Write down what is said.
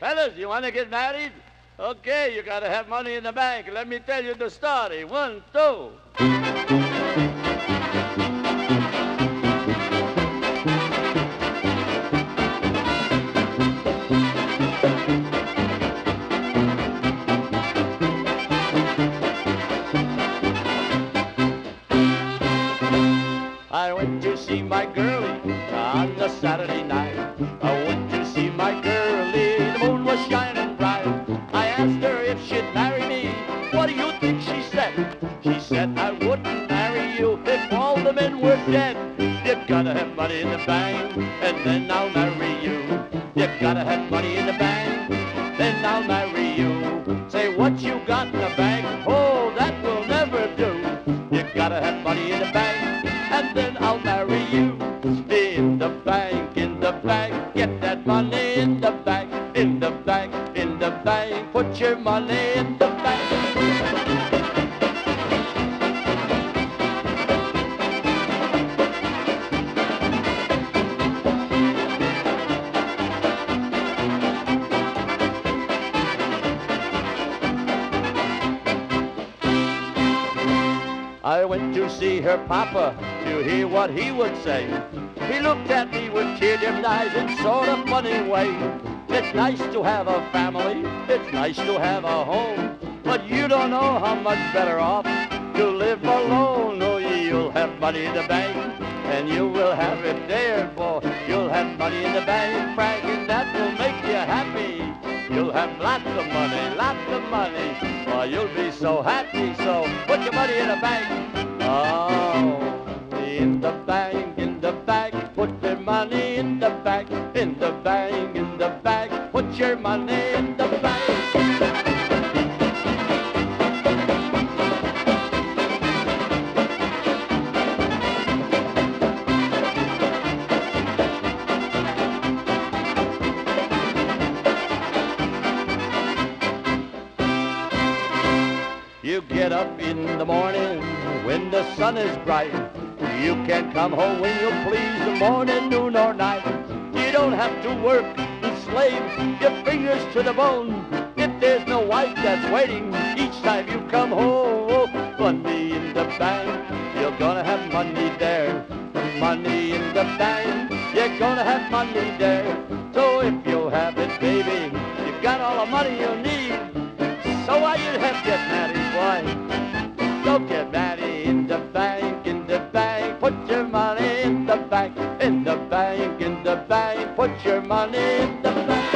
Fellas, you want to get married? Okay, you got to have money in the bank. Let me tell you the story. One, two. She said? I wouldn't marry you if all the men were dead. You've gotta have money in the bank, and then I'll marry you. You've gotta have money in the bank, then I'll marry you. Say what you got in the bank, oh, that will never do. You've gotta have money in the bank, and then I'll marry you. In the bank, in the bank, get that money in the bank, in the bank, in the bank, put your money in the I went to see her papa to hear what he would say. He looked at me with tear-dimmed eyes in sort of funny way. It's nice to have a family, it's nice to have a home, but you don't know how much better off to live alone. Oh, you'll have money in the bank, and you will have it there, boy. You'll have money in the bank, Frank, and that will make you happy. You'll have lots of money, lots of money. You'll be so happy, so put your money in the bank. Oh, in the bank, in the bank, put your money in the bank, in the bank, in the bank, put your money in the bank. You get up in the morning when the sun is bright. You can come home when you please, morning, noon, or night. You don't have to work and slave your fingers to the bone. If there's no wife that's waiting each time you come home, money in the bank, you're gonna have money there. Money in the bank, you're gonna have money there. So if you have it, baby, you've got all the money you need. So why you have get married, boy? Go get married in the bank, in the bank. Put your money in the bank, in the bank, in the bank. Put your money in the